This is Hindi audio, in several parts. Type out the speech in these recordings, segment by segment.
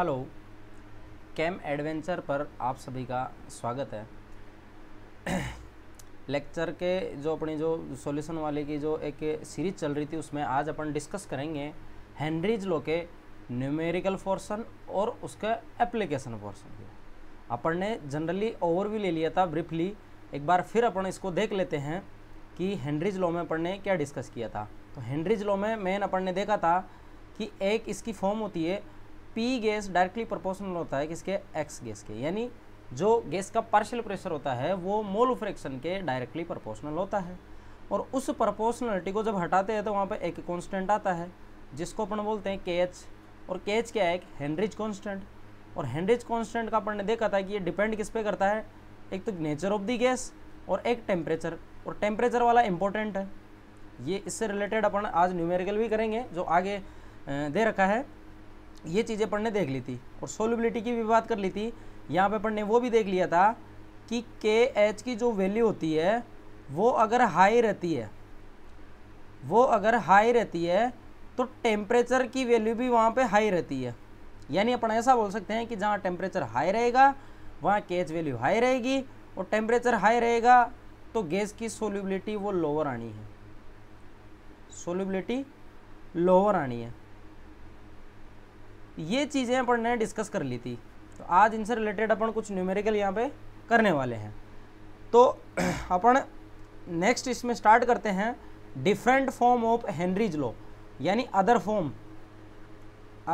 हेलो कैम एडवेंचर पर आप सभी का स्वागत है लेक्चर के जो अपनी जो सॉल्यूशन वाले की जो एक सीरीज चल रही थी उसमें आज अपन डिस्कस करेंगे हेनरीज लो के न्यूमेरिकल पोर्सन और उसका एप्लीकेशन पोर्सन के अपन ने जनरली ओवरव्यू ले लिया था ब्रीफली एक बार फिर अपन इसको देख लेते हैं कि हेनरीज लॉ में अपन ने क्या डिस्कस किया था तो हेनरीज लॉ में मेन अपन ने देखा था कि एक इसकी फॉर्म होती है पी गैस डायरेक्टली प्रोपोर्शनल होता है किसके एक्स गैस के यानी जो गैस का पार्शियल प्रेशर होता है वो मोल फ्रैक्शन के डायरेक्टली प्रोपोर्शनल होता है और उस प्रोपोर्शनलिटी को जब हटाते हैं तो वहाँ पर एक कॉन्स्टेंट आता है जिसको अपन बोलते हैं के एच और के एच क्या है एक हेनरिज कॉन्स्टेंट और हेनरिज कॉन्स्टेंट का अपन ने देखा था कि ये डिपेंड किस पे करता है एक तो नेचर ऑफ दी गैस और एक टेम्परेचर और टेम्परेचर वाला इंपॉर्टेंट है ये इससे रिलेटेड अपन आज न्यूमेरिकल भी करेंगे जो आगे दे रखा है ये चीज़ें पढ़ने देख ली थी और सोलबिलिटी की भी बात कर ली थी यहाँ पे पढ़ने वो भी देख लिया था कि के एच की जो वैल्यू होती है वो अगर हाई रहती है वो अगर हाई रहती है तो टेम्परेचर की वैल्यू भी वहाँ पे हाई रहती है यानी अपन ऐसा बोल सकते हैं कि जहाँ टेम्परेचर हाई रहेगा वहाँ के एच वैल्यू हाई रहेगी और टेम्परेचर हाई रहेगा तो गैस की सोल्यूबिलिटी वो लोअर आनी है सोल्यूबिलिटी लोअर आनी है ये चीज़ें अपन ने डिस्कस कर ली थी तो आज इनसे रिलेटेड अपन कुछ न्यूमेरिकल यहाँ पे करने वाले हैं तो अपन नेक्स्ट इसमें स्टार्ट करते हैं different form of Henry's law यानी other form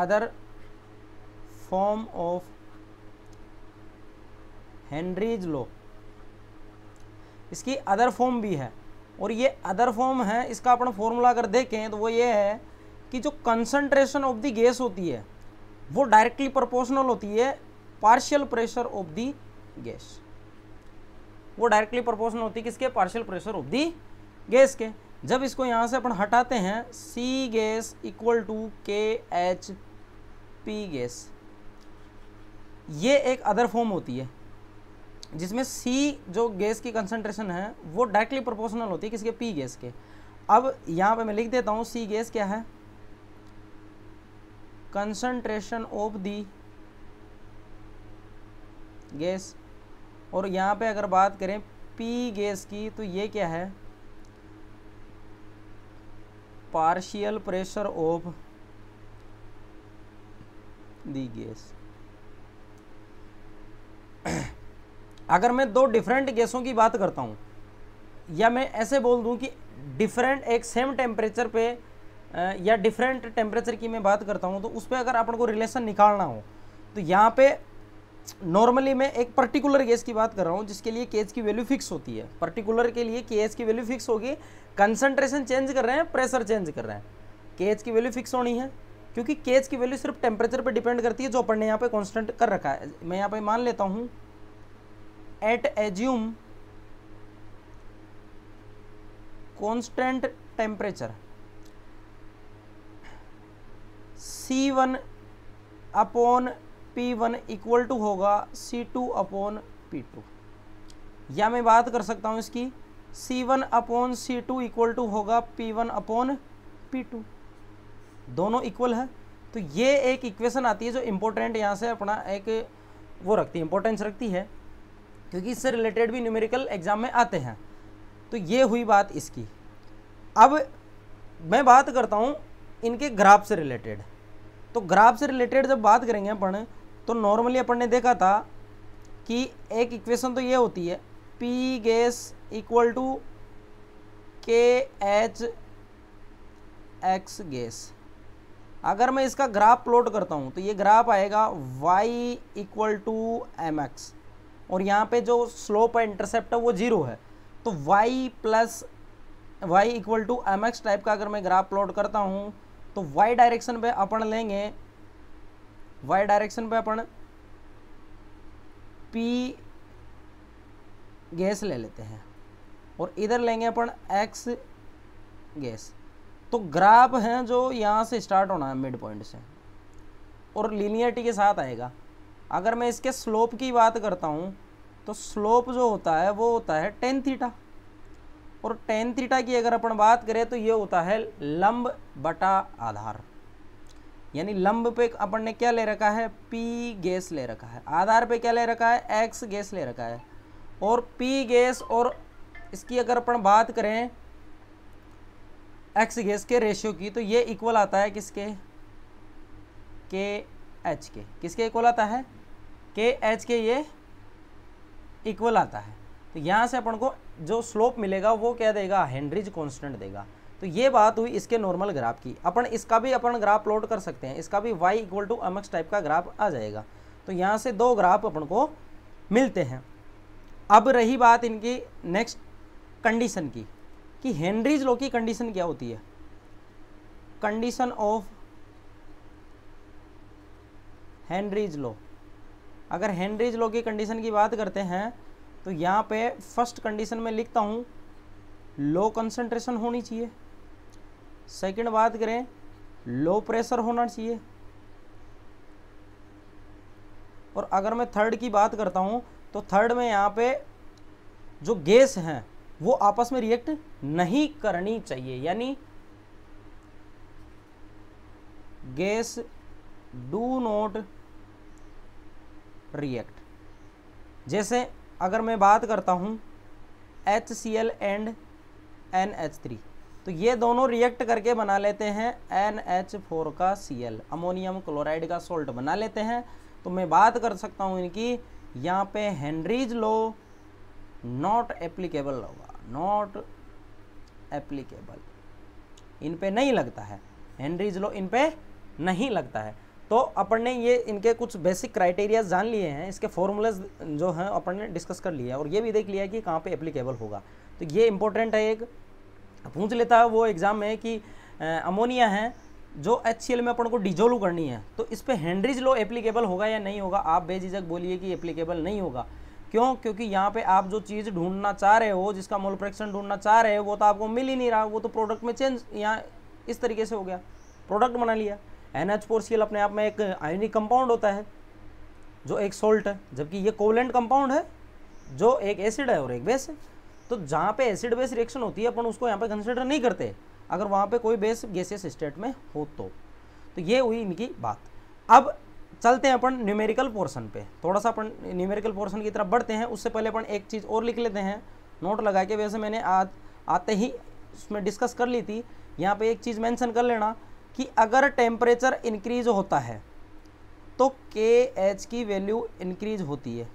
other form of Henry's law इसकी अदर फॉर्म भी है और ये अदर फॉर्म है इसका अपन फॉर्मूला अगर देखें तो वो ये है कि जो कंसंट्रेशन ऑफ द गैस होती है वो डायरेक्टली प्रोपोर्शनल होती है partial pressure of the gas वो डायरेक्टली प्रोपोर्शनल होती है किसके partial pressure of the gas के जब इसको यहाँ से अपन हटाते हैं C gas equal to K H P gas ये एक अदर फॉर्म होती है जिसमें सी जो गैस की कंसनट्रेशन है वो डायरेक्टली प्रोपोर्शनल होती है किसके पी गैस के अब यहाँ पे मैं लिख देता हूँ सी गैस क्या है कंसनट्रेशन ऑफ दी गैस और यहाँ पे अगर बात करें पी गैस की तो ये क्या है partial pressure of the gas अगर मैं दो डिफरेंट गैसों की बात करता हूँ या मैं ऐसे बोल दूँ कि डिफरेंट एक सेम टेम्परेचर पे या डिफरेंट टेम्परेचर की मैं बात करता हूँ तो उस पर अगर अपन को रिलेशन निकालना हो तो यहाँ पे नॉर्मली मैं एक पर्टिकुलर गैस की बात कर रहा हूँ जिसके लिए केज की वैल्यू फिक्स होती है पर्टिकुलर के लिए केज की वैल्यू फिक्स होगी कंसनट्रेशन चेंज कर रहे हैं प्रेशर चेंज कर रहे हैं केज की वैल्यू फिक्स होनी है क्योंकि केज की वैल्यू सिर्फ टेम्परेचर पर डिपेंड करती है जो अपन ने यहाँ पर कॉन्स्टेंट कर रखा है मैं यहाँ पर मान लेता हूँ at assume constant temperature C one upon P one equal to होगा C two upon P two या मैं बात कर सकता हूँ इसकी C one upon C two equal to होगा P one upon P two दोनों इक्वल है तो ये एक इक्वेशन आती है जो इम्पोर्टेंट यहाँ से अपना एक वो रखती है इम्पोर्टेंस रखती है क्योंकि इससे रिलेटेड भी न्यूमेरिकल एग्जाम में आते हैं तो ये हुई बात इसकी अब मैं बात करता हूँ इनके ग्राफ से रिलेटेड तो ग्राफ से रिलेटेड जब बात करेंगे अपन तो नॉर्मली अपन ने देखा था कि एक इक्वेशन तो ये होती है P gas equal to K H X gas अगर मैं इसका ग्राफ प्लॉट करता हूँ तो ये ग्राफ आएगा Y equal to M X और यहाँ पे जो स्लोप है इंटरसेप्ट है वो जीरो है तो Y plus Y equal to M X type का अगर मैं ग्राफ प्लॉट करता हूँ तो वाई डायरेक्शन पे अपन लेंगे वाई डायरेक्शन पे अपन पी गैस ले लेते हैं और इधर लेंगे अपन एक्स गैस तो ग्राफ हैं जो यहाँ से स्टार्ट होना है मिड पॉइंट से और लीनियरिटी के साथ आएगा अगर मैं इसके स्लोप की बात करता हूँ तो स्लोप जो होता है वो होता है टेन थीटा और टेन थीटा की अगर अपन बात करें तो ये होता है लंब बटा आधार यानी लंब पे अपन ने क्या ले रखा है पी गैस ले रखा है आधार पे क्या ले रखा है एक्स गैस ले रखा है और पी गैस और इसकी अगर अपन बात करें एक्स गैस के रेशियो की तो ये इक्वल आता है किसके के एच के किसके इक्वल आता है के एच के ये इक्वल आता है तो यहाँ से अपन को जो स्लोप मिलेगा वो क्या देगा हेनरीज कॉन्स्टेंट देगा तो ये बात हुई इसके नॉर्मल ग्राफ की अपन इसका भी अपन ग्राफ लोड कर सकते हैं इसका भी Y equal to M type का ग्राफ आ जाएगा तो यहाँ से दो ग्राफ अपन को मिलते हैं अब रही बात इनकी नेक्स्ट कंडीशन की कि हेनरीज लॉ की कंडीशन क्या होती है कंडीशन ऑफ हेनरीज लॉ अगर हेनरीज लॉ की कंडीशन की बात करते हैं तो यहाँ पे फर्स्ट कंडीशन में लिखता हूँ लो कंसंट्रेशन होनी चाहिए सेकंड बात करें लो प्रेशर होना चाहिए और अगर मैं थर्ड की बात करता हूँ तो थर्ड में यहाँ पे जो गैस हैं वो आपस में रिएक्ट नहीं करनी चाहिए यानी गैस डू नॉट रिएक्ट जैसे अगर मैं बात करता हूँ H C L and N H three तो ये दोनों रिएक्ट करके बना लेते हैं एन एच फोर का सी एल अमोनियम क्लोराइड का सोल्ट बना लेते हैं तो मैं बात कर सकता हूँ इनकी यहाँ पे हेनरीज लो नॉट एप्लीकेबल होगा नॉट एप्लीकेबल इन पे नहीं लगता है हेनरीज लो इन पे नहीं लगता है तो अपन ने ये इनके कुछ बेसिक क्राइटेरियाज जान लिए हैं इसके फॉर्मूलाज जो हैं अपन ने डिस्कस कर लिया और ये भी देख लिया कि कहाँ पे एप्लीकेबल होगा तो ये इंपॉर्टेंट है एक पूछ लेता है वो एग्ज़ाम में कि अमोनिया है जो एच में अपन को डिजोल्व करनी है तो इस पर हैंड्रिज लो एप्लीकेबल होगा या नहीं होगा आप बेझिझक बोलिए कि एप्लीकेबल नहीं होगा क्यों क्योंकि यहाँ पे आप जो चीज़ ढूंढना चाह रहे हो जिसका मोल फ्रैक्शन ढूंढना चाह रहे हो वो तो आपको मिल ही नहीं रहा वो तो प्रोडक्ट में चेंज यहाँ इस तरीके से हो गया प्रोडक्ट बना लिया N H four C L अपने आप में एक आयनिक कंपाउंड होता है जो एक सोल्ट है जबकि ये कोवलेंट कंपाउंड है जो एक एसिड है और एक बेस है तो जहाँ पे एसिड बेस रिएक्शन होती है अपन उसको यहाँ पे कंसिडर नहीं करते अगर वहाँ पे कोई बेस गैसियस स्टेट में हो तो तो ये हुई इनकी बात अब चलते हैं अपन न्यूमेरिकल पोर्सन पे थोड़ा सा अपन न्यूमेरिकल पोर्सन की तरफ बढ़ते हैं उससे पहले अपन एक चीज़ और लिख लेते हैं नोट लगा के वैसे मैंने आज आते ही उसमें डिस्कस कर ली थी यहाँ पे एक चीज़ मेंशन कर लेना कि अगर टेम्परेचर इंक्रीज होता है तो के एच की वैल्यू इंक्रीज होती है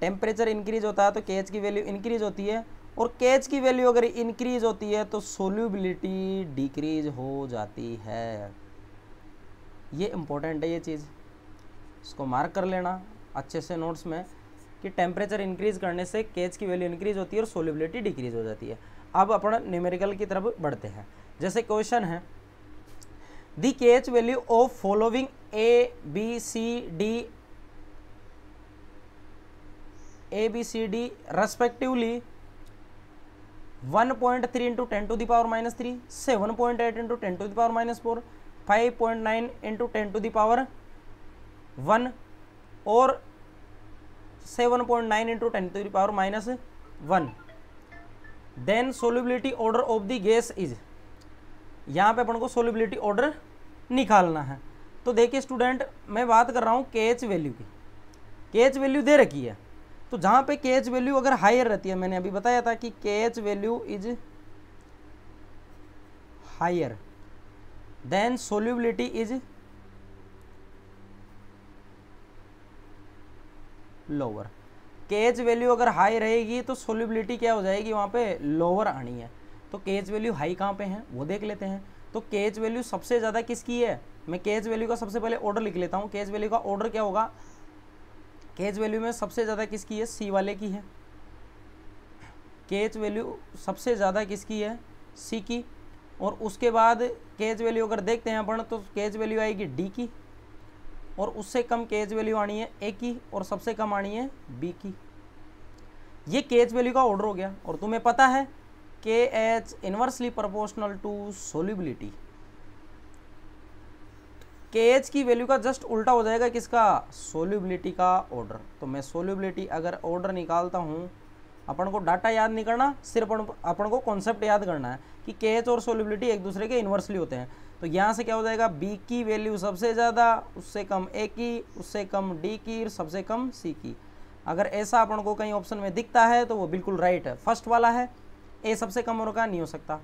टेम्परेचर इंक्रीज होता है तो के एच की वैल्यू इंक्रीज होती है और के एच की वैल्यू अगर इंक्रीज होती है तो सोल्यूबिलिटी डिक्रीज हो जाती है ये इम्पोर्टेंट है ये चीज़ इसको मार्क कर लेना अच्छे से नोट्स में कि टेम्परेचर इंक्रीज करने से केच की वैल्यू इंक्रीज होती है और सोल्यूबिलिटी डिक्रीज हो जाती है अब अपन न्यूमेरिकल की तरफ बढ़ते हैं जैसे क्वेश्चन है the kh value of following a b c d a b c d respectively 1.3 into 10 to the power minus 3 7.8 into 10 to the power minus 4 5.9 into 10 to the power 1 और 7.9 into 10 to the power minus 1 then solubility order of the gas is यहाँ पे अपन को सोलिबिलिटी ऑर्डर निकालना है तो देखिए स्टूडेंट मैं बात कर रहा हूँ के वैल्यू की के वैल्यू दे रखी है तो जहाँ पे के वैल्यू अगर हायर रहती है मैंने अभी बताया था कि K value is higher then solubility is lower K value अगर हाई रहेगी तो सोल्यूबिलिटी क्या हो जाएगी वहाँ पे लोअर आनी है तो के एच वैल्यू हाई कहाँ पे है वो देख लेते हैं तो के एच वैल्यू सबसे ज़्यादा किसकी है मैं के एच वैल्यू का सबसे पहले ऑर्डर लिख लेता हूँ के एच वैल्यू का ऑर्डर क्या होगा के एच वैल्यू में सबसे ज़्यादा किसकी है सी वाले की है के एच वैल्यू सबसे ज़्यादा किसकी है सी की और उसके बाद के एच वैल्यू अगर देखते हैं अपन तो के एच वैल्यू आएगी डी की और उससे कम के एच वैल्यू आनी है ए की और सबसे कम आनी है बी की ये के एच वैल्यू का ऑर्डर हो गया और तुम्हें पता है के H inversely proportional to solubility के एच की वैल्यू का जस्ट उल्टा हो जाएगा किसका सोलिबिलिटी का ऑर्डर तो मैं सोल्यूबिलिटी अगर ऑर्डर निकालता हूँ अपन को डाटा याद नहीं करना सिर्फ अपन को कॉन्सेप्ट याद करना है कि के एच और सोल्यूबिलिटी एक दूसरे के इन्वर्सली होते हैं तो यहाँ से क्या हो जाएगा बी की वैल्यू सबसे ज़्यादा उससे कम ए की उससे कम डी की और सबसे कम सी की अगर ऐसा अपन को कहीं ऑप्शन में दिखता है तो वो बिल्कुल राइट है फर्स्ट वाला है ए सबसे कम और का नहीं हो सकता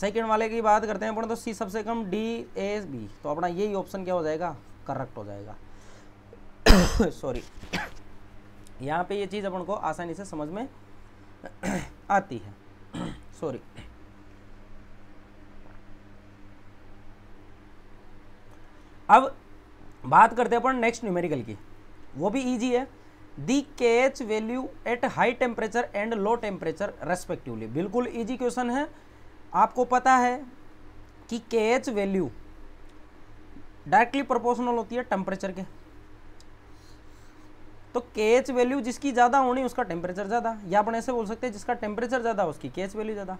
सेकेंड वाले की बात करते हैं अपना तो सी सबसे कम डी ए बी तो अपना यही ऑप्शन क्या हो जाएगा करेक्ट हो जाएगा सॉरी यहाँ पे ये चीज़ अपन को आसानी से समझ में आती है सॉरी अब बात करते हैं अपन नेक्स्ट न्यूमेरिकल की वो भी इजी है the K H value at high temperature and low temperature respectively बिल्कुल ईजी क्वेश्चन है आपको पता है कि K H value directly proportional होती है टेम्परेचर के तो के एच वैल्यू जिसकी ज़्यादा होनी उसका टेम्परेचर ज़्यादा या अपन ऐसे बोल सकते हैं जिसका टेम्परेचर ज़्यादा उसकी के एच वैल्यू ज़्यादा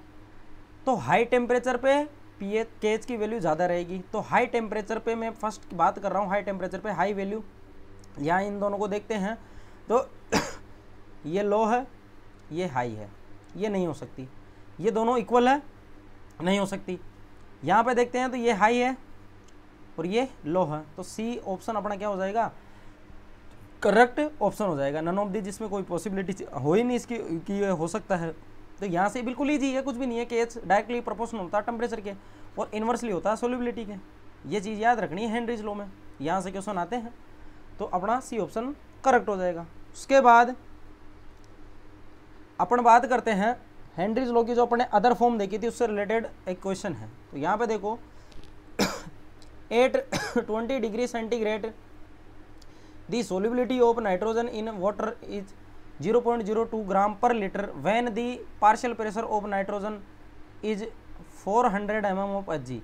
तो हाई टेम्परेचर पे पी एच के एच की वैल्यू ज़्यादा रहेगी तो हाई टेम्परेचर पे मैं फर्स्ट बात कर रहा हूँ हाई टेम्परेचर पे हाई वैल्यू यहाँ इन दोनों को देखते हैं तो ये लो है ये हाई है ये नहीं हो सकती ये दोनों इक्वल है नहीं हो सकती यहाँ पे देखते हैं तो ये हाई है और ये लो है तो सी ऑप्शन अपना क्या हो जाएगा करेक्ट ऑप्शन हो जाएगा नन ऑफ दी जिसमें कोई पॉसिबिलिटी हो ही नहीं इसकी कि ये हो सकता है तो यहाँ से बिल्कुल ईजी है कुछ भी नहीं है कि एच डायरेक्टली प्रपोर्सन होता है टेम्परेचर के और इन्वर्सली होता है सोलिबिलिटी के ये चीज़ याद रखनी है हैंड्रिज लो में यहाँ से क्वेश्चन आते हैं तो अपना सी ऑप्शन करेक्ट हो जाएगा उसके बाद अपन बात करते हैं हेनरीज लॉ की जो अपने अदर फॉर्म देखी थी उससे रिलेटेड एक क्वेश्चन है तो यहाँ पे देखो at twenty degree centigrade the solubility of nitrogen in water is 0.02 gram per litre when the partial pressure of nitrogen is 400 hundred M M of H G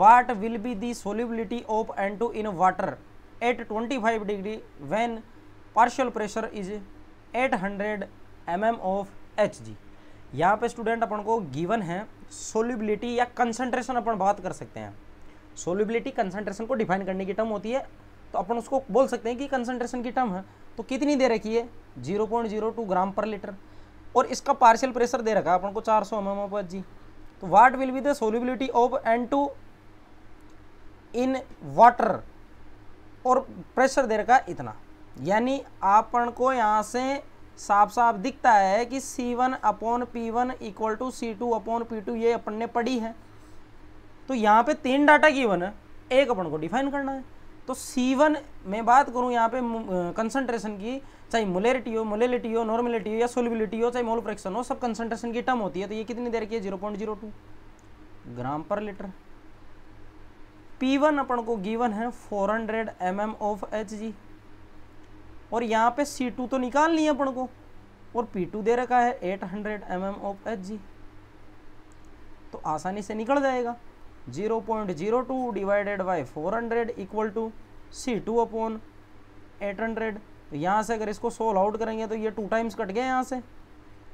what will be the solubility of N two in water at twenty five degree when partial pressure is 800 hundred M M of H G यहाँ पर स्टूडेंट अपन को गिवन है सोलिबिलिटी या कंसनट्रेशन अपन बात कर सकते हैं सोलिबिलिटी कंसनट्रेशन को डिफाइन करने की टर्म होती है तो अपन उसको बोल सकते हैं कि कंसनट्रेशन की टर्म है तो कितनी दे रखी है zero point zero two gram per litre और इसका पार्शियल प्रेशर दे रखा है अपन को चार सौ M M of H G तो what will be the solubility of N two in water और प्रेशर दे रखा है इतना यानी आपन को यहाँ से साफ साफ दिखता है कि C1 one upon P one equal to C two upon P two ये अपन ने पढ़ी है तो यहाँ पे तीन डाटा की वन है एक अपन को डिफाइन करना है तो C1 मैं बात करूँ यहाँ पे कंसंट्रेशन की चाहे मोलेरिटी हो मोलेलिटी हो नॉर्मलिटी हो या सोलिबिलिटी हो चाहे मोल हो सब कंसनट्रेशन की टर्म होती है तो ये कितनी देर की है zero point zero two gram per litre P one अपन को गिवन है four hundred M M of H G और यहाँ पे सी टू तो निकाल ली अपन को और पी टू दे रखा है eight hundred M M of H G तो आसानी से निकल जाएगा zero point zero two divided by four hundred equal to C two upon eight hundred तो यहाँ से अगर इसको सोल आउट करेंगे तो ये टू टाइम्स कट गया यहाँ से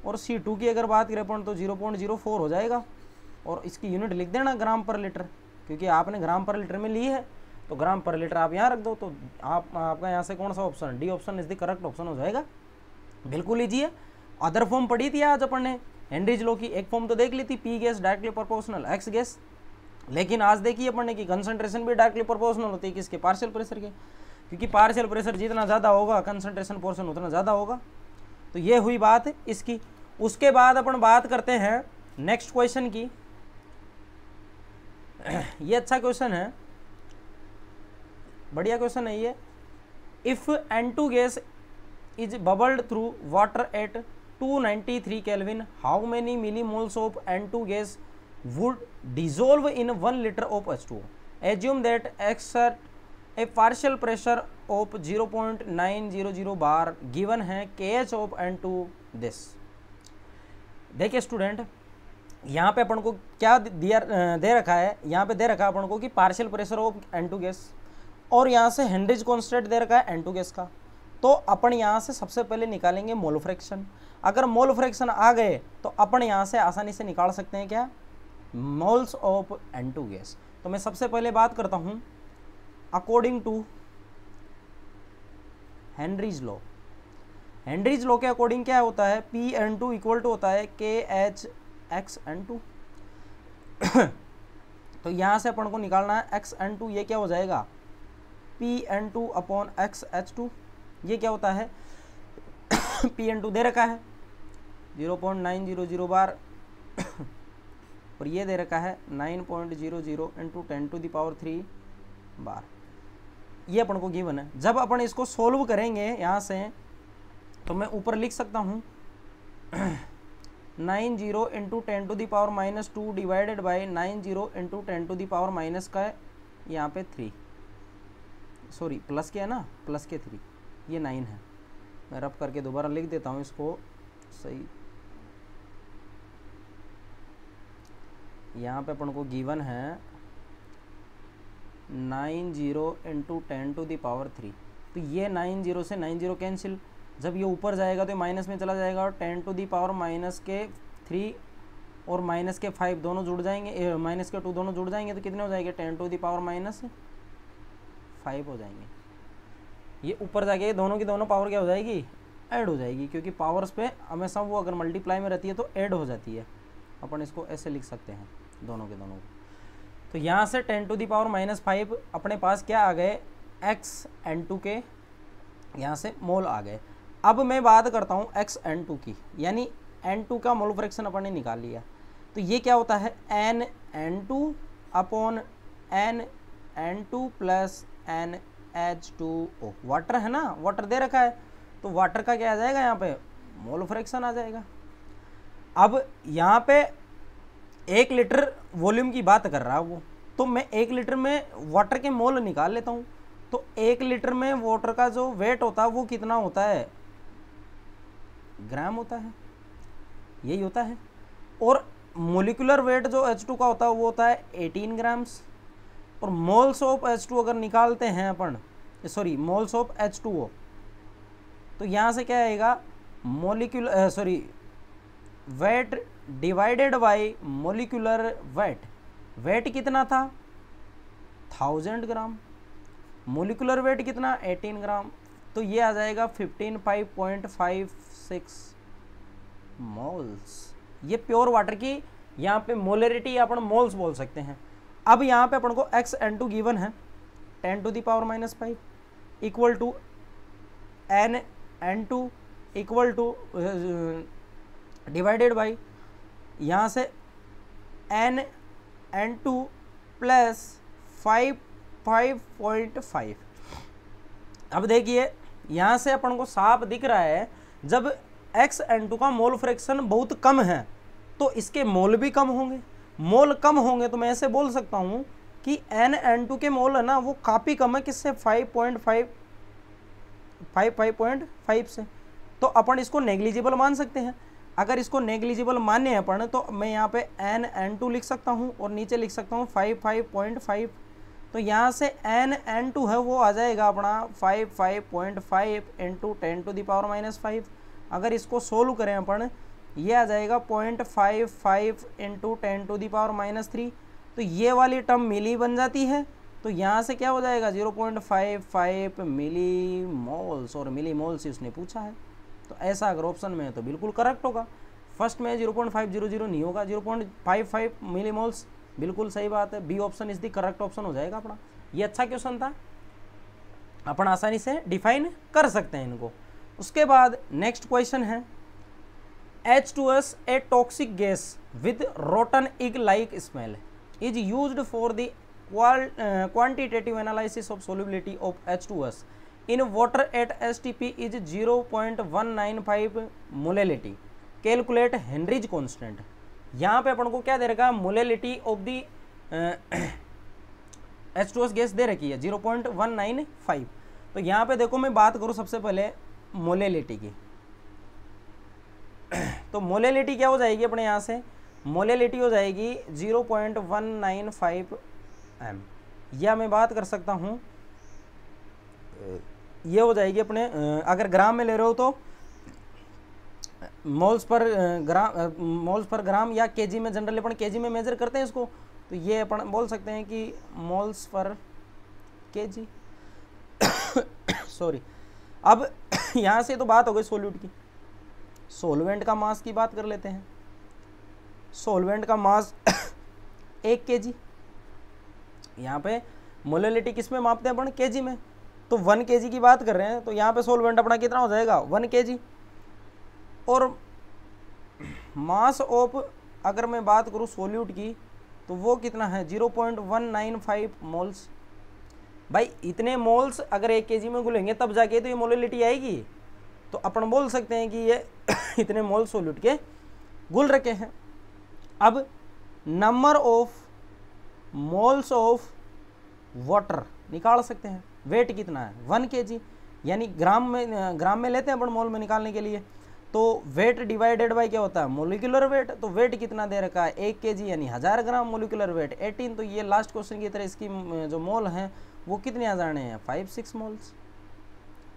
और सी टू की अगर बात करें अपन तो जीरो पॉइंट जीरो फोर हो जाएगा और इसकी यूनिट लिख देना ग्राम पर लीटर क्योंकि आपने ग्राम पर लीटर में ली है तो ग्राम पर लीटर आप यहाँ रख दो तो आप आपका यहाँ से कौन सा option D option is the correct option हो जाएगा बिल्कुल लीजिए अदर फॉर्म पढ़ी थी आज अपन ने हेनरीज लो की एक फॉर्म तो देख ली थी P gas directly proportional X gas लेकिन आज देखिए अपन ने कि कंसनट्रेशन भी डायरेक्टली प्रोपोर्शनल होती है किसके पार्शियल प्रेशर के क्योंकि पार्शियल प्रेशर जितना ज़्यादा होगा कंसनट्रेशन पोर्शन उतना ज़्यादा होगा तो ये हुई बात इसकी उसके बाद अपन बात करते हैं नेक्स्ट क्वेश्चन की ये अच्छा क्वेश्चन है बढ़िया क्वेश्चन है ये if N two gas is bubbled through water at 293 kelvin how many millimoles of N two gas would dissolve in one litre of H two assume that exert a partial pressure of zero point nine zero zero bar given है K H of N two this देखिए स्टूडेंट यहाँ पे अपन को क्या दिया दे रखा है यहाँ पे दे रखा है अपन को कि partial pressure of N two gas और यहाँ से हेंड्रिज कॉन्स्टेंट दे रखा है एन गैस का तो अपन यहाँ से सबसे पहले निकालेंगे मोल फ्रैक्शन अगर मोल फ्रैक्शन आ गए तो अपन यहाँ से आसानी से निकाल सकते हैं क्या मोल्स ऑफ एन गैस तो मैं सबसे पहले बात करता हूँ according to Henry's law Henry's law के अकॉर्डिंग क्या होता है P N two equal to होता है के एच एक्स एन टू तो यहाँ से अपन को निकालना है एक्स एन टू ये क्या हो जाएगा P N two upon X H two ये क्या होता है पी एन टू दे रखा है zero point nine zero zero bar और ये दे रखा है nine point zero zero into ten to the power three bar ये अपन को गिवन है जब अपन इसको सोल्व करेंगे यहाँ से तो मैं ऊपर लिख सकता हूँ nine zero into ten to the power minus two divided by nine zero into ten to the power minus का यहाँ पे थ्री सॉरी प्लस के है ना प्लस के थ्री ये नाइन है मैं रब करके दोबारा लिख देता हूँ इसको सही यहाँ पे अपन को गिवन है nine zero into ten to the power three तो ये नाइन जीरो से नाइन जीरो कैंसिल जब ये ऊपर जाएगा तो माइनस में चला जाएगा और ten to the power minus के थ्री और माइनस के फाइव दोनों जुड़ जाएंगे माइनस के टू दोनों जुड़ जाएंगे तो कितने हो जाएंगे ten to the power minus five हो जाएंगे ये ऊपर जाके दोनों की दोनों पावर क्या हो जाएगी ऐड हो जाएगी क्योंकि पावर्स पे हमेशा वो अगर मल्टीप्लाई में रहती है तो ऐड हो जाती है अपन इसको ऐसे लिख सकते हैं दोनों के दोनों तो यहाँ से ten to the power minus five अपने पास क्या आ गए एक्स एन टू के यहाँ से मोल आ गए अब मैं बात करता हूँ एक्स एन टू की यानी एन टू का मोल फ्रैक्शन अपन ने निकाल लिया तो ये क्या होता है n N two upon n N two plus n H two O water है ना वाटर दे रखा है तो वाटर का क्या आ जाएगा यहाँ पे मोल फ्रैक्शन आ जाएगा अब यहाँ पे एक लीटर वॉल्यूम की बात कर रहा है वो तो मैं एक लीटर में वाटर के मोल निकाल लेता हूँ तो एक लीटर में वाटर का जो वेट होता है वो कितना होता है ग्राम होता है यही होता है और मोलिकुलर वेट जो H2 का होता है वो होता है 18 ग्राम्स और मोल्स ऑफ एच टू अगर निकालते हैं अपन sorry moles of H two O तो यहाँ से क्या आएगा molecular sorry weight divided by molecular weight weight कितना था थाउजेंड ग्राम मोलिकुलर वेट कितना एटीन ग्राम तो ये आ जाएगा fifteen five point five six moles ये प्योर वाटर की यहाँ पे मोलरिटी अपन मोल्स बोल सकते हैं अब यहाँ पे अपन को एक्स एन टू गिवन है ten to the power minus five equal to n N two equal to divided by यहाँ से n N two plus five five point five अब देखिए यहाँ से अपन को साफ दिख रहा है जब एक्स एन टू का मोल फ्रैक्शन बहुत कम है तो इसके मोल भी कम होंगे मोल कम होंगे तो मैं ऐसे बोल सकता हूँ कि एन एन टू के मोल है ना वो काफ़ी कम है किससे five point five five five point five से तो अपन इसको नेग्लिजिबल मान सकते हैं अगर इसको नेग्लिजिबल माने अपन तो मैं यहाँ पे एन एन टू लिख सकता हूँ और नीचे लिख सकता हूँ फाइव फाइव पॉइंट फाइव तो यहाँ से एन एन टू है वो आ जाएगा अपना five five point five into ten to the power minus five अगर इसको सोल्व करें अपन ये आ जाएगा point five five into ten to the power minus three तो ये वाली टर्म मिली बन जाती है तो यहाँ से क्या हो जाएगा zero point five five milli moles और मिली मोल्स ही उसने पूछा है तो ऐसा अगर ऑप्शन में है तो बिल्कुल करेक्ट होगा फर्स्ट में zero point five zero zero नहीं होगा zero point five five milli moles बिल्कुल सही बात है B option is the correct option हो जाएगा अपना ये अच्छा क्वेश्चन था अपन आसानी से डिफाइन कर सकते हैं इनको उसके बाद नेक्स्ट क्वेश्चन है H two S a toxic gas with rotten egg like smell is use for the quantitative analysis of solubility of H two S in water at S T P is zero point one nine five molality calculate Henry's constant यहाँ पे अपन को क्या दे रखा molality of the H two S gas दे रखी है zero point one nine five तो यहाँ पे देखो मैं बात करूँ सबसे पहले मोलेलिटी की तो मोलेलिटी क्या हो जाएगी अपने यहाँ से मोलेलिटी हो जाएगी zero point one nine five m या मैं बात कर सकता हूँ ये हो जाएगी अपने अगर ग्राम में ले रहे हो तो moles per gram moles per gram या केजी में जनरली अपन केजी में मेजर करते हैं इसको तो ये अपन बोल सकते हैं कि मोल्स पर केजी सॉरी अब यहाँ से तो बात हो गई सोल्यूट की सोलवेंट का मास की बात कर लेते हैं सोलवेंट का मास एक के जी यहाँ पे मोलिटी किस में मापते हैं अपन के जी में तो वन के जी की बात कर रहे हैं तो यहाँ पे सोलवेंट अपना कितना हो जाएगा वन के जी और मास ऑफ अगर मैं बात करूँ सोल्यूट की तो वो कितना है zero point one nine five moles भाई इतने मोल्स अगर एक के जी में घुलेंगे तब जाके तो ये मोलिटी आएगी तो अपन बोल सकते हैं कि ये इतने मोल सोल्यूट के गुल रखे हैं अब number of moles of water निकाल सकते हैं वेट कितना है वन के जी यानी ग्राम में ग्राम में लेते हैं अपन मोल में निकालने के लिए तो वेट डिवाइडेड बाय क्या होता है मोलिकुलर वेट तो वेट कितना दे रखा है एक के जी यानी हज़ार ग्राम मोलिकुलर वेट एटीन तो ये लास्ट क्वेश्चन की तरह इसकी जो मोल हैं वो कितने आ जाने हैं फाइव सिक्स मोल्स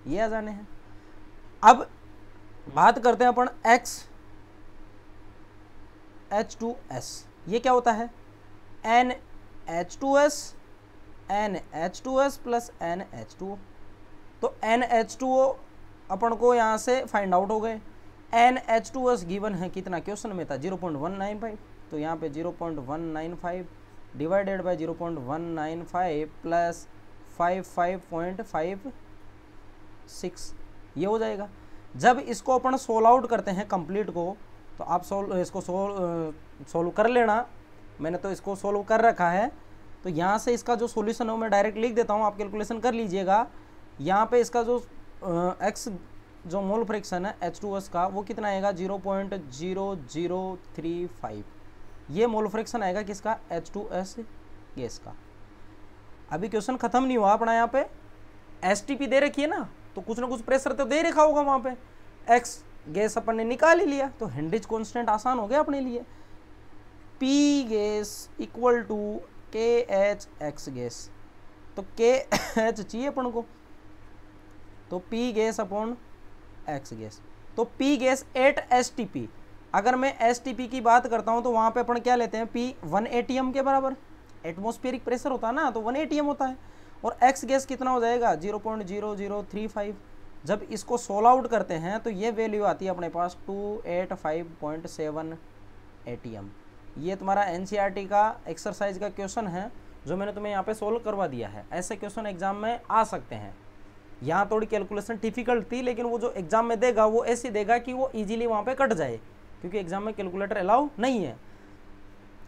ये आ जाने हैं अब बात करते हैं अपन एक्स एच टू एस ये क्या होता है n H two S n H two S plus n H two तो एन एच टू ओ अपन को यहाँ से फाइंड आउट हो गए n H two S given है कितना क्वेश्चन में था zero point one nine five तो यहाँ पे zero point one nine five divided by zero point one nine five plus five five point five six ये हो जाएगा जब इसको अपन सोल आउट करते हैं कंप्लीट को तो आप सोल इसको सोल्व सोल्व कर लेना मैंने तो इसको सोल्व कर रखा है तो यहाँ से इसका जो सोल्यूशन है मैं डायरेक्ट लिख देता हूँ आप कैलकुलेशन कर लीजिएगा यहाँ पे इसका जो एक्स जो मोल फ्रिक्शन है एच टू एस का वो कितना आएगा zero point zero zero three five ये मोल फ्रिक्शन आएगा किसका एच टू एस गैस का अभी क्वेश्चन ख़त्म नहीं हुआ अपना यहाँ पे एस टी पी दे रखी है ना तो कुछ ना कुछ प्रेशर तो दे रखा होगा वहाँ पे एक्स गैस अपन ने निकाल ही लिया तो हेनरिज कॉन्स्टेंट आसान हो गया अपने लिए P gas equal to K H x gas तो के एच चाहिए अपन को तो P gas upon x gas तो P gas at S T P अगर मैं एस टी पी की बात करता हूँ तो वहाँ पे अपन क्या लेते हैं P one a t m के बराबर एटमोस्फेरिक प्रेशर होता है ना तो वन ए टी एम होता है और एक्स गैस कितना हो जाएगा zero point zero zero three five जब इसको सोल आउट करते हैं तो ये वैल्यू आती है अपने पास two eight five point seven a t m ये तुम्हारा N C E R T exercise का क्वेश्चन है जो मैंने तुम्हें यहाँ पे सोल्व करवा दिया है ऐसे क्वेश्चन एग्जाम में आ सकते हैं यहाँ थोड़ी कैलकुलेशन डिफिकल्ट थी लेकिन वो जो एग्ज़ाम में देगा वो ऐसे देगा कि वो इजीली वहाँ पे कट जाए क्योंकि एग्ज़ाम में कैलकुलेटर अलाउ नहीं है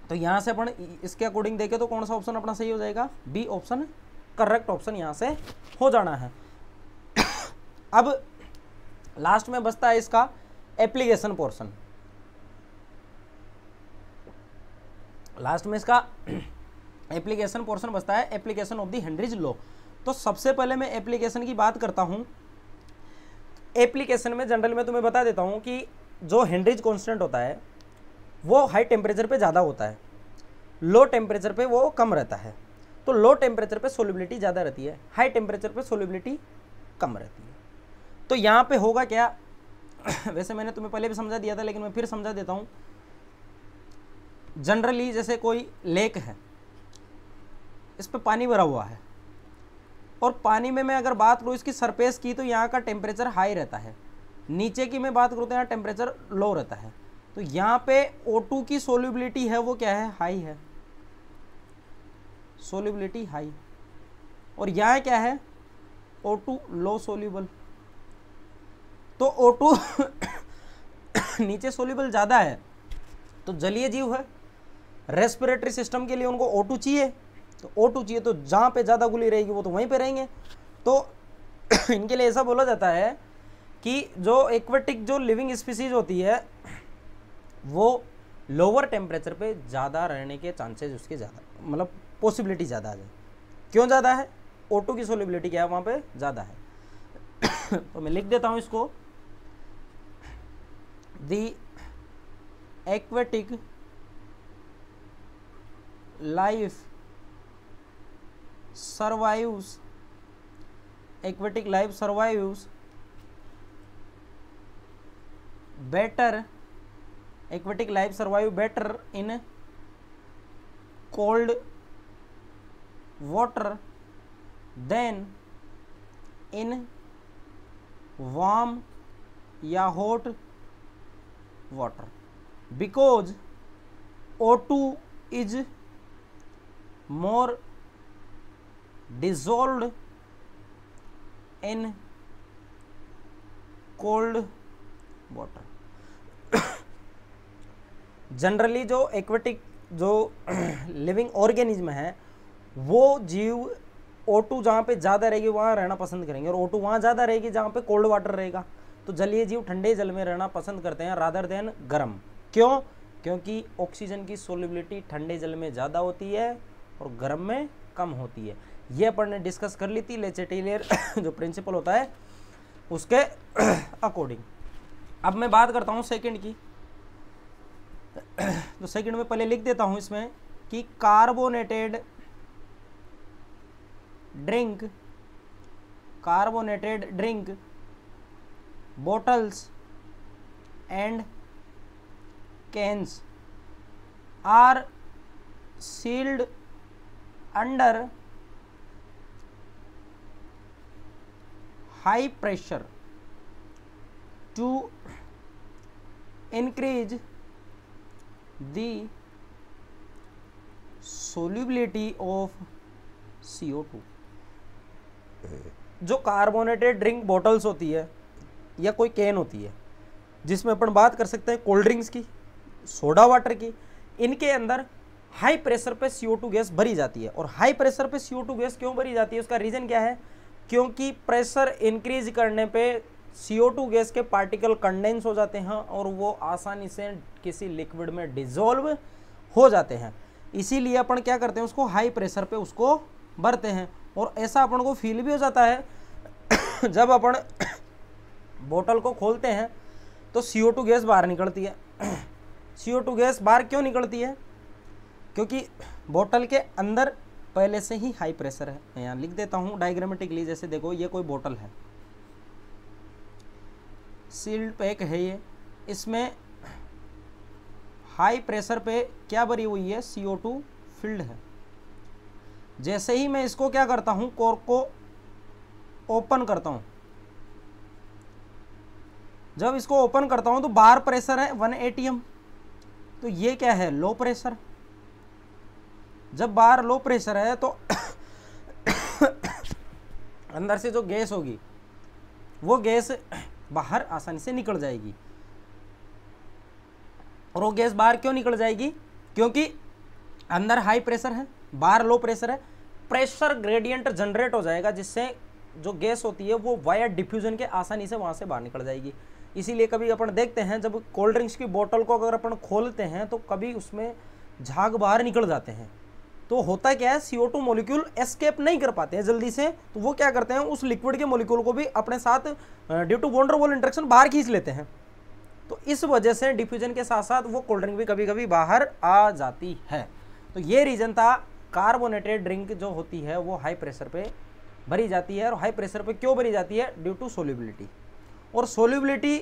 तो यहाँ से अपन इसके अकॉर्डिंग देखें तो कौन सा ऑप्शन अपना सही हो जाएगा बी ऑप्शन करेक्ट ऑप्शन यहाँ से हो जाना है अब लास्ट में बचता है इसका एप्लीकेशन पोर्शन लास्ट में इसका एप्लीकेशन पोर्शन बचता है application of the Henry's law तो सबसे पहले मैं एप्लीकेशन की बात करता हूँ एप्लीकेशन में जनरल में तुम्हें बता देता हूँ कि जो हेनरीज कॉन्स्टेंट होता है वो हाई टेम्परेचर पे ज़्यादा होता है लो टेम्परेचर पे वो कम रहता है तो लो टेम्परेचर पे सोलिबिलिटी ज़्यादा रहती है हाई टेम्परेचर पे सोलिबिलिटी कम रहती है तो यहाँ पे होगा क्या वैसे मैंने तुम्हें पहले भी समझा दिया था लेकिन मैं फिर समझा देता हूँ जनरली जैसे कोई लेक है इस पर पानी भरा हुआ है और पानी में मैं अगर बात करूँ इसकी सरफेस की तो यहाँ का टेम्परेचर हाई रहता है नीचे की मैं बात करूँ तो यहाँ टेम्परेचर लो रहता है तो यहाँ पे O2 की सोल्यूबिलिटी है वो क्या है हाई है सोल्यूबिलिटी हाई और यहाँ क्या है ओ टू लो सोल्यूबल तो ओ टू नीचे सोल्यूबल ज़्यादा है तो जलीय जीव है रेस्पिरेटरी सिस्टम के लिए उनको ओ टू चाहिए तो ओ टू चाहिए तो जहाँ पे ज़्यादा गुली रहेगी वो तो वहीं पे रहेंगे तो इनके लिए ऐसा बोला जाता है कि जो एक्वेटिक जो लिविंग स्पीसीज होती है वो लोअर टेम्परेचर पे ज़्यादा रहने के चांसेज उसके ज़्यादा मतलब पॉसिबिलिटी ज़्यादा है क्यों ज़्यादा है ऑटो की सोलिबिलिटी क्या है वहाँ पे ज़्यादा है तो मैं लिख देता हूँ इसको the aquatic life survives aquatic life survives better aquatic life survive better in cold water then in warm या hot water because O2 is more dissolved in cold water generally जो एक्वेटिक जो लिविंग ऑर्गेनिज्म है वो जीव ओ टू जहाँ पर ज़्यादा रहेगी वहाँ रहना पसंद करेंगे और ओ टू वहाँ ज़्यादा रहेगी जहाँ पर कोल्ड वाटर रहेगा तो जलीय जीव ठंडे जल में रहना पसंद करते हैं रादर देन गर्म क्यों क्योंकि ऑक्सीजन की सोलिबिलिटी ठंडे जल में ज़्यादा होती है और गर्म में कम होती है ये अपन ने डिस्कस कर ली थी लेर जो प्रिंसिपल होता है उसके अकॉर्डिंग अब मैं बात करता हूँ सेकंड की तो सेकंड में पहले लिख देता हूँ इसमें कि carbonated drink, carbonated drink, bottles and cans are sealed under high pressure to increase the solubility of CO2. जो कार्बोनेटेड ड्रिंक बॉटल्स होती है या कोई कैन होती है जिसमें अपन बात कर सकते हैं कोल्ड ड्रिंक्स की सोडा वाटर की इनके अंदर हाई प्रेशर पे टू गैस भरी जाती है और हाई प्रेशर पे टू गैस क्यों भरी जाती है उसका रीज़न क्या है क्योंकि प्रेशर इंक्रीज करने पे टू गैस के पार्टिकल कंडेंस हो जाते हैं और वो आसानी से किसी लिक्विड में डिजोल्व हो जाते हैं इसीलिए अपन क्या करते हैं उसको हाई प्रेशर पे उसको भरते हैं और ऐसा अपन को फील भी हो जाता है जब अपन बोतल को खोलते हैं तो सी गैस बाहर निकलती है सी गैस बाहर क्यों निकलती है क्योंकि बोतल के अंदर पहले से ही हाई प्रेशर है मैं यहाँ लिख देता हूँ डायग्रामेटिकली जैसे देखो ये कोई बोतल है सील्ड पैक है ये इसमें हाई प्रेशर पे क्या भरी हुई है सी ओ टू फील्ड है जैसे ही मैं इसको क्या करता हूँ कोर को ओपन करता हूँ जब इसको ओपन करता हूँ तो बार प्रेशर है वन एटीएम तो ये क्या है लो प्रेशर जब बार लो प्रेशर है तो अंदर से जो गैस होगी वो गैस बाहर आसानी से निकल जाएगी और वो गैस बाहर क्यों निकल जाएगी क्योंकि अंदर हाई प्रेशर है बाहर लो प्रेशर है प्रेशर ग्रेडियंट जनरेट हो जाएगा जिससे जो गैस होती है वो वायर डिफ्यूजन के आसानी से वहाँ से बाहर निकल जाएगी इसीलिए कभी अपन देखते हैं जब कोल्ड ड्रिंक्स की बोतल को अगर अपन खोलते हैं तो कभी उसमें झाग बाहर निकल जाते हैं तो होता क्या है C O two molecule escape नहीं कर पाते हैं जल्दी से तो वो क्या करते हैं उस लिक्विड के मोलिक्यूल को भी अपने साथ due to van der Waals interaction बाहर खींच लेते हैं तो इस वजह से डिफ्यूजन के साथ साथ वो कोल्ड ड्रिंक भी कभी कभी बाहर आ जाती है तो ये रीज़न था कार्बोनेटेड ड्रिंक जो होती है वो हाई प्रेशर पे भरी जाती है और हाई प्रेशर पे क्यों भरी जाती है ड्यू टू सोल्यूबिलिटी और सोल्यूबिलिटी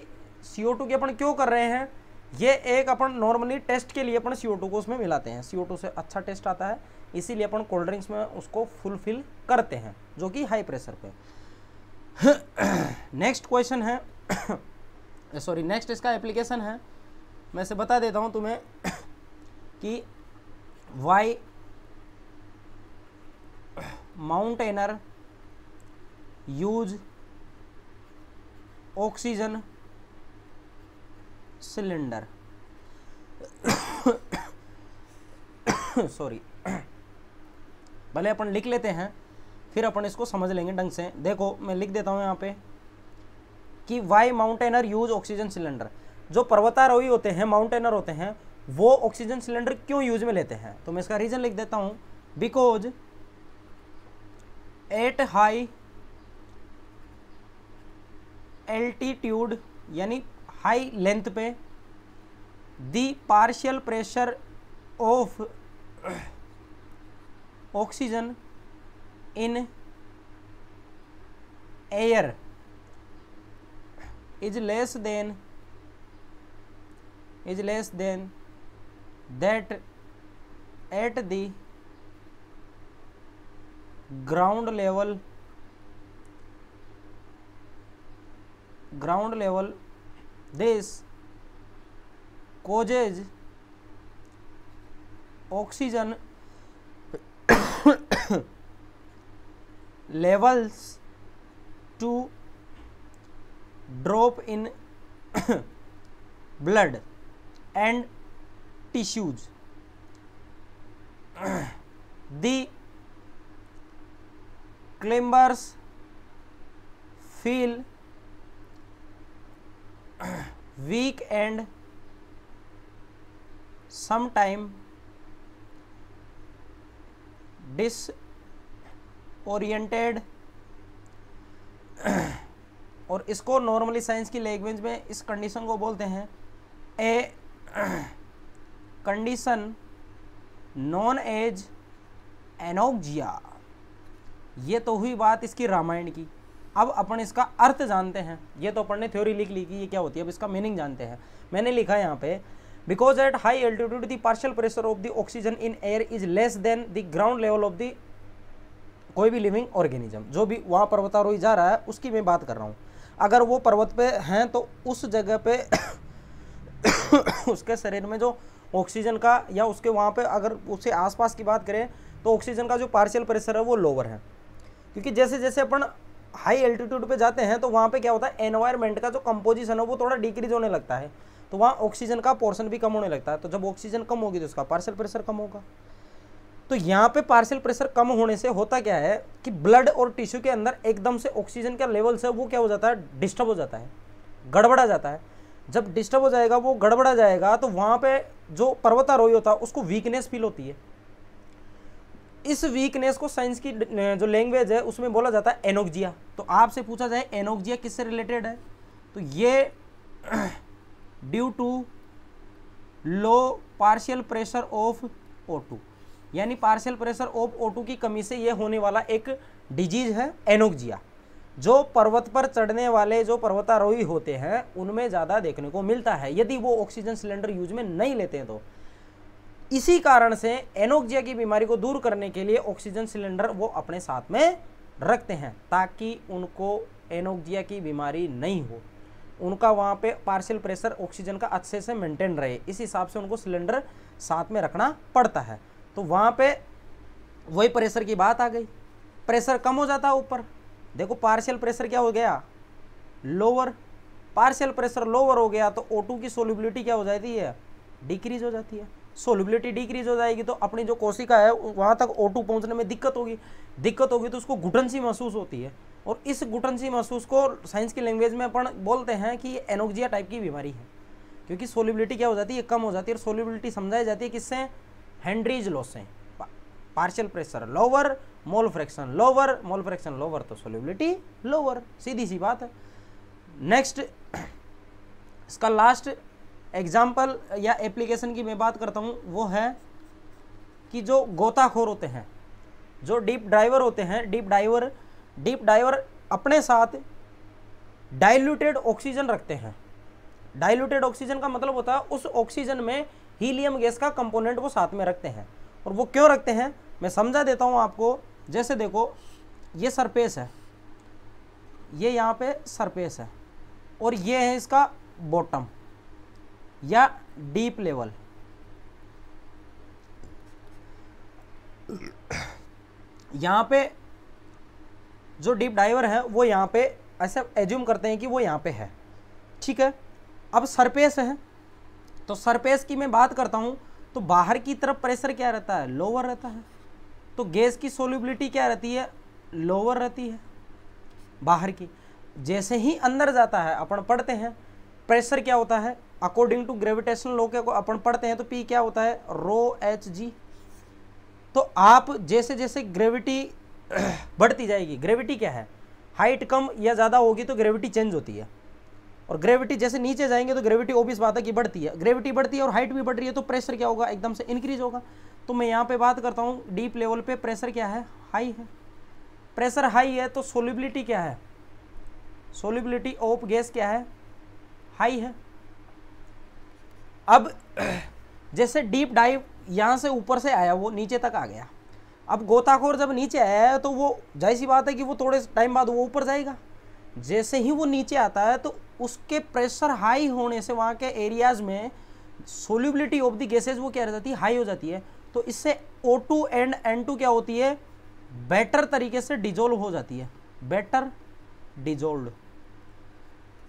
सी ओ की अपन क्यों कर रहे हैं ये एक अपन नॉर्मली टेस्ट के लिए अपन सी ओ को उसमें मिलाते हैं सी ओ से अच्छा टेस्ट आता है इसीलिए अपन कोल्ड ड्रिंक्स में उसको फुलफिल करते हैं जो कि हाई प्रेशर पे नेक्स्ट क्वेश्चन है सॉरी नेक्स्ट इसका एप्लीकेशन है मैं इसे बता देता हूँ तुम्हें कि why mountaineer use oxygen cylinder sorry भले अपन लिख लेते हैं फिर अपन इसको समझ लेंगे ढंग से देखो मैं लिख देता हूँ यहाँ पे कि why mountaineer use oxygen cylinder जो पर्वतारोही होते हैं माउंटेनर होते हैं वो ऑक्सीजन सिलेंडर क्यों यूज में लेते हैं तो मैं इसका रीज़न लिख देता हूँ बिकॉज एट हाई एल्टीट्यूड यानी हाई लेंथ पे the partial pressure of oxygen in air is less than is less than that at the ground level. This causes oxygen levels to drop in blood and tissues. The feel weak and समाइम disoriented और इसको नॉर्मली साइंस की लैंग्वेज में इस कंडीशन को बोलते हैं a condition known as anoxia ये तो हुई बात इसकी रामायण की अब अपन इसका अर्थ जानते हैं ये तो अपन ने थ्योरी लिख ली कि ये क्या होती है अब इसका मीनिंग जानते हैं मैंने लिखा यहाँ पे because at high altitude the partial pressure of the oxygen in air is less than the ground level of the कोई भी लिविंग ऑर्गेनिज्म जो भी वहाँ पर्वतारोही जा रहा है उसकी मैं बात कर रहा हूँ अगर वो पर्वत पे हैं तो उस जगह पे उसके शरीर में जो ऑक्सीजन का या उसके वहाँ पे अगर उसके आसपास की बात करें तो ऑक्सीजन का जो पार्शियल प्रेशर है वो लोअर है क्योंकि जैसे जैसे अपन हाई एल्टीट्यूड पे जाते हैं तो वहाँ पे क्या होता है एनवायरमेंट का जो कंपोजिशन है वो थोड़ा डिक्रीज होने लगता है तो वहाँ ऑक्सीजन का पोर्सन भी कम होने लगता है तो जब ऑक्सीजन कम होगी तो उसका पार्सल प्रेशर कम होगा तो यहाँ पे पार्सल प्रेशर कम होने से होता क्या है कि ब्लड और टिश्यू के अंदर एकदम से ऑक्सीजन का लेवल से वो क्या हो जाता है डिस्टर्ब हो जाता है गड़बड़ा जाता है जब डिस्टर्ब हो जाएगा वो गड़बड़ा जाएगा तो वहाँ पे जो पर्वतारोही होता है उसको वीकनेस फील होती है इस वीकनेस को साइंस की जो लैंग्वेज है उसमें बोला जाता है एनोक्जिया तो आपसे पूछा जाए एनोक्जिया किससे रिलेटेड है तो ये due to low partial pressure of O two यानी partial pressure of O two की कमी से ये होने वाला एक डिजीज है एनोक्जिया जो पर्वत पर चढ़ने वाले जो पर्वतारोही होते हैं उनमें ज़्यादा देखने को मिलता है यदि वो ऑक्सीजन सिलेंडर यूज में नहीं लेते हैं तो इसी कारण से एनोक्जिया की बीमारी को दूर करने के लिए ऑक्सीजन सिलेंडर वो अपने साथ में रखते हैं ताकि उनको एनोक्जिया की बीमारी नहीं हो उनका वहाँ पे पार्शियल प्रेशर ऑक्सीजन का अच्छे से मेंटेन रहे इस हिसाब से उनको सिलेंडर साथ में रखना पड़ता है तो वहाँ पे वही प्रेशर की बात आ गई प्रेशर कम हो जाता है ऊपर देखो पार्शियल प्रेशर क्या हो गया लोअर पार्शियल प्रेशर लोअर हो गया तो ओ की सोलिबिलिटी क्या हो जाती है डिक्रीज हो जाती है सोलिबिलिटी डिक्रीज हो जाएगी तो अपनी जो कोशिका है वहाँ तक ओ पहुँचने में दिक्कत होगी दिक्कत होगी तो उसको घुटन सी महसूस होती है और इस घुटन सी महसूस को साइंस की लैंग्वेज में अपन बोलते हैं कि एनोक्जिया टाइप की बीमारी है क्योंकि सोलिबिलिटी क्या हो जाती है कम हो जाती है और सोलिबिलिटी समझाई जाती है किससे हैंड्रीज लॉस से partial pressure lower mole fraction lower mole fraction lower तो सोलिबिलिटी लोअर सीधी सी बात है नेक्स्ट इसका लास्ट एग्जाम्पल या एप्लीकेशन की मैं बात करता हूँ वो है कि जो गोताखोर होते हैं जो डीप ड्राइवर होते हैं डीप डाइवर डीप डाइवर अपने साथ डाइल्यूटेड ऑक्सीजन रखते हैं डाइल्यूटेड ऑक्सीजन का मतलब होता है उस ऑक्सीजन में हीलियम गैस का कंपोनेंट को साथ में रखते हैं और वो क्यों रखते हैं मैं समझा देता हूँ आपको जैसे देखो ये सरफेस है ये यहाँ पे सरफेस है और ये है इसका बॉटम या डीप लेवल यहाँ पे जो डीप डाइवर है वो यहाँ पे ऐसे एज्यूम करते हैं कि वो यहाँ पे है ठीक है अब सरफेस है तो सरफेस की मैं बात करता हूँ तो बाहर की तरफ प्रेशर क्या रहता है लोअर रहता है तो गैस की सोलिबिलिटी क्या रहती है लोअर रहती है बाहर की जैसे ही अंदर जाता है अपन पढ़ते हैं प्रेशर क्या होता है अकॉर्डिंग टू ग्रेविटेशन लो के अपन पढ़ते हैं तो पी क्या होता है रो एच जी तो आप जैसे जैसे ग्रेविटी बढ़ती जाएगी ग्रेविटी क्या है हाइट कम या ज़्यादा होगी तो ग्रेविटी चेंज होती है और ग्रेविटी जैसे नीचे जाएंगे तो ग्रेविटी ओबिस बात है कि बढ़ती है ग्रेविटी बढ़ती है और हाइट भी बढ़ रही है तो प्रेशर क्या होगा एकदम से इंक्रीज होगा तो मैं यहाँ पे बात करता हूँ डीप लेवल पे प्रेशर क्या है हाई है प्रेशर हाई है तो सोलिबिलिटी क्या है सोलिबिलिटी ऑफ गैस क्या है हाई है अब जैसे डीप डाइव यहाँ से ऊपर से आया वो नीचे तक आ गया अब गोताखोर जब नीचे आया है तो वो जाहिर सी बात है कि वो थोड़े टाइम बाद वो ऊपर जाएगा जैसे ही वो नीचे आता है तो उसके प्रेशर हाई होने से वहाँ के एरियाज़ में सोल्यूबिलिटी ऑफ द गैसेज वो क्या रह जाती है हाई हो जाती है तो इससे O two and N two क्या होती है बेटर तरीके से डिजोल्व हो जाती है बेटर डिजोल्व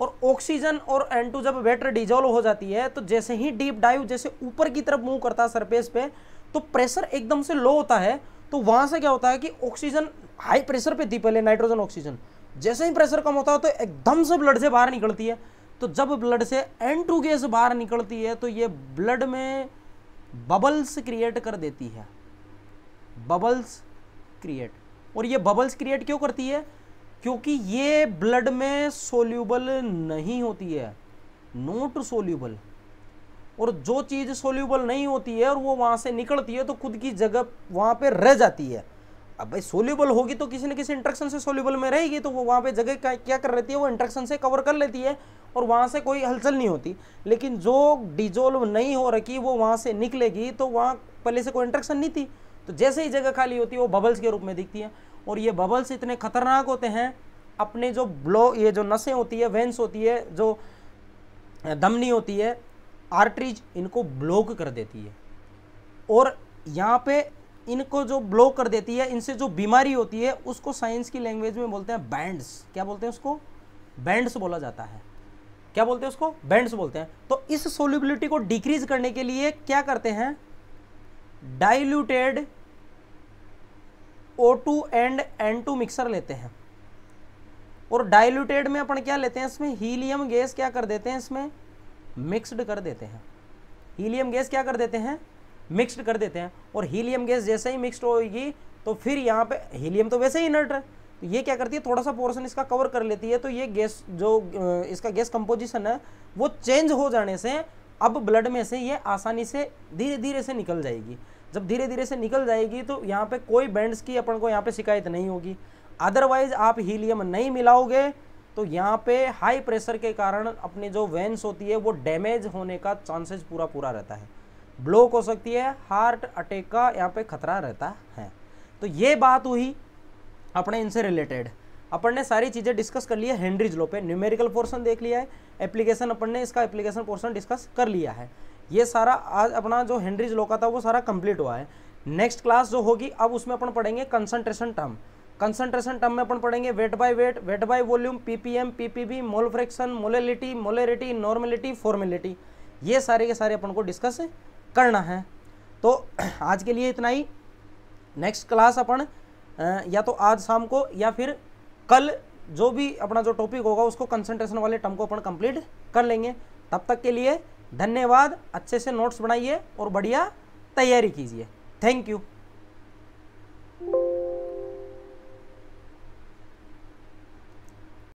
और ऑक्सीजन और एन टू जब वेटर डिजोल्व हो जाती है तो जैसे ही डीप डाइव जैसे ऊपर की तरफ मूव करता है सरफेस पे तो प्रेशर एकदम से लो होता है तो वहाँ से क्या होता है कि ऑक्सीजन हाई प्रेशर पे थी पहले नाइट्रोजन ऑक्सीजन जैसे ही प्रेशर कम होता है तो एकदम से ब्लड से बाहर निकलती है तो जब ब्लड से एन टू गैस बाहर निकलती है तो ये ब्लड में बबल्स क्रिएट कर देती है बबल्स क्रिएट और ये बबल्स क्रिएट क्यों करती है क्योंकि ये ब्लड में सोल्यूबल नहीं होती है नोट सोल्यूबल और जो चीज़ सोल्यूबल नहीं होती है और वो वहाँ से निकलती है तो खुद की जगह वहाँ पे रह जाती है अब भाई सोल्यूबल होगी तो किसी न किसी इंट्रक्शन से सोल्यूबल में रहेगी तो वो वहाँ पे जगह क्या कर रहती है वो इंट्रक्शन से कवर कर लेती है और वहाँ से कोई हलचल नहीं होती लेकिन जो डिजोल्व नहीं हो रखी वो वहाँ से निकलेगी तो वहाँ पहले से कोई इंट्रक्शन नहीं थी तो जैसे ही जगह खाली होती है वो बबल्स के रूप में दिखती है और ये बबल्स इतने खतरनाक होते हैं अपने जो ब्लो ये जो नसें होती है वेंस होती है जो धमनी होती है आर्टरीज इनको ब्लॉक कर देती है और यहाँ पे इनको जो ब्लॉक कर देती है इनसे जो बीमारी होती है उसको साइंस की लैंग्वेज में बोलते हैं बैंड्स क्या बोलते हैं उसको बैंड्स बोला जाता है क्या बोलते हैं उसको बैंड्स बोलते हैं तो इस सोल्यूबिलिटी को डिक्रीज करने के लिए क्या करते हैं diluted O2 and N2 mixture लेते हैं और डाइल्यूटेड में अपन क्या लेते हैं इसमें हीलियम गैस क्या कर देते हैं इसमें मिक्सड कर देते हैं हीलियम गैस क्या कर देते हैं मिक्सड कर देते हैं और हीलियम गैस जैसे ही मिक्सड होगी तो फिर यहाँ पे हीलियम तो वैसे ही इनर्ट है तो ये क्या करती है थोड़ा सा पोर्शन इसका कवर कर लेती है तो ये गैस जो इसका गैस कंपोजिशन है वो चेंज हो जाने से अब ब्लड में से ये आसानी से धीरे धीरे से निकल जाएगी जब धीरे धीरे से निकल जाएगी तो यहाँ पे कोई बैंड्स की अपन को यहाँ पे शिकायत नहीं होगी अदरवाइज आप हीलियम नहीं मिलाओगे तो यहाँ पे हाई प्रेशर के कारण अपनी जो वेंस होती है वो डैमेज होने का चांसेस पूरा पूरा रहता है ब्लॉक हो सकती है हार्ट अटैक का यहाँ पे खतरा रहता है तो ये बात हुई अपने इनसे रिलेटेड अपन ने सारी चीज़ें डिस्कस कर ली है हेनरीज लो पे न्यूमेरिकल पोर्सन देख लिया है एप्लीकेशन अपन ने इसका एप्लीकेशन पोर्सन डिस्कस कर लिया है ये सारा आज अपना जो हेनरीज लॉ का था वो सारा कंप्लीट हुआ है नेक्स्ट क्लास जो होगी अब उसमें अपन पढ़ेंगे कंसनट्रेशन टर्म कंसनट्रेशन टर्म में अपन पढ़ेंगे weight by weight weight by volume PPM PPB mole fraction molality molarity normality formality ये सारे के सारे अपन को डिस्कस करना है तो आज के लिए इतना ही नेक्स्ट क्लास अपन या तो आज शाम को या फिर कल जो भी अपना जो टॉपिक होगा उसको कंसनट्रेशन वाले टर्म को अपन कंप्लीट कर लेंगे तब तक के लिए धन्यवाद अच्छे से नोट्स बनाइए और बढ़िया तैयारी कीजिए थैंक यू